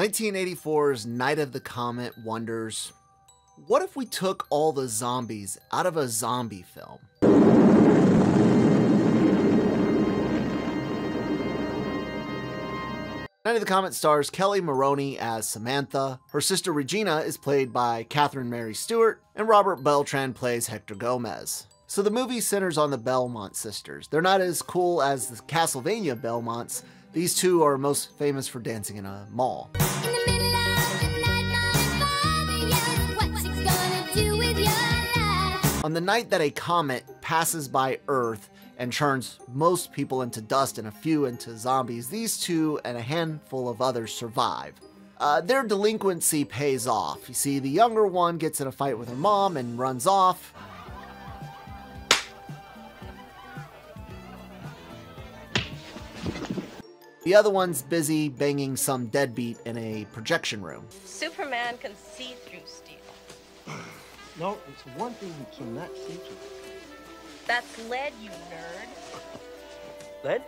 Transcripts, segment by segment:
1984's Night of the Comet wonders what if we took all the zombies out of a zombie film? Night of the Comet stars Kelli Maroney as Samantha. Her sister Regina is played by Catherine Mary Stewart, and Robert Beltran plays Hector Gomez. So the movie centers on the Belmont sisters. They're not as cool as the Castlevania Belmonts. These two are most famous for dancing in a mall. On the night that a comet passes by Earth and turns most people into dust and a few into zombies, these two and a handful of others survive. Uh, their delinquency pays off. You see, the younger one gets in a fight with her mom and runs off. The other one's busy banging some deadbeat in a projection room. Superman can see through steel. No, it's one thing you cannot see through. That's lead, you nerd. Lead?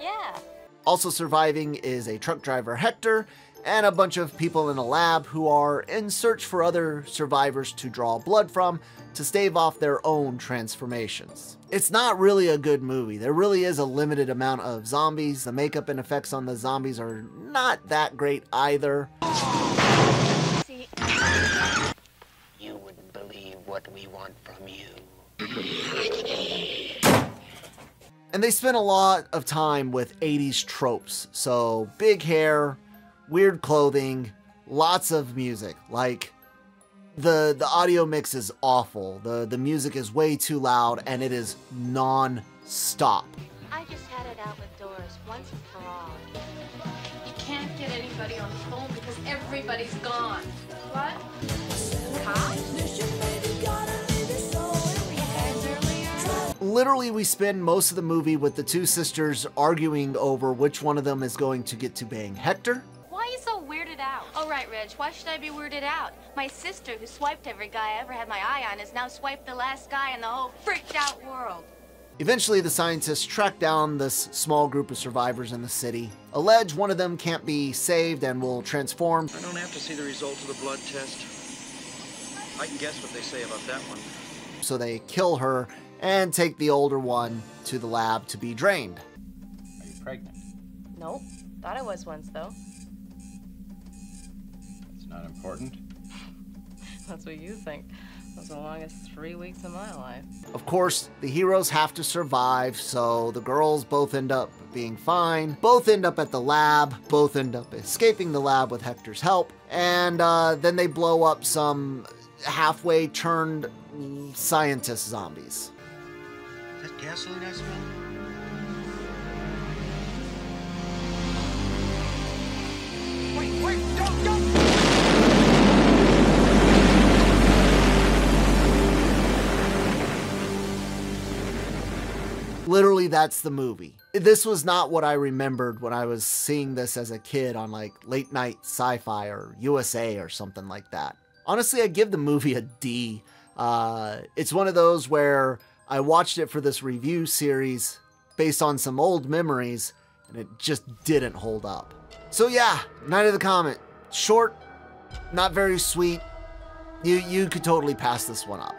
Yeah. Also surviving is a truck driver, Hector, and a bunch of people in a lab who are in search for other survivors to draw blood from to stave off their own transformations. It's not really a good movie. There really is a limited amount of zombies. The makeup and effects on the zombies are not that great either. See, You wouldn't believe what we want from you. And they spent a lot of time with 80s tropes. So, big hair, weird clothing, lots of music. Like the the audio mix is awful. The the music is way too loud and it is non-stop. I just had it out with Doris once and for all. You can't get anybody on the phone because everybody's gone. What? Literally, we spend most of the movie with the two sisters arguing over which one of them is going to get to bang Hector. Weirded out? Oh, right, Reg. Why should I be weirded out? My sister, who swiped every guy I ever had my eye on, has now swiped the last guy in the whole freaked out world. Eventually, the scientists track down this small group of survivors in the city, allege one of them can't be saved and will transform, I don't have to see the results of the blood test. I can guess what they say about that one. so they kill her and take the older one to the lab to be drained. Are you pregnant? nope. Thought I was once, though. It's not important. That's what you think. That was the longest three weeks of my life. Of course, the heroes have to survive, so the girls both end up being fine, both end up at the lab, both end up escaping the lab with Hector's help, and uh, then they blow up some halfway turned scientist zombies. Is that gasoline I smell? Literally, that's the movie. This was not what I remembered when I was seeing this as a kid on like late night sci fi or USA or something like that. Honestly, I give the movie a D. Uh, it's one of those where I watched it for this review series based on some old memories and it just didn't hold up. So, yeah, Night of the Comet. Short, not very sweet. You, you could totally pass this one up.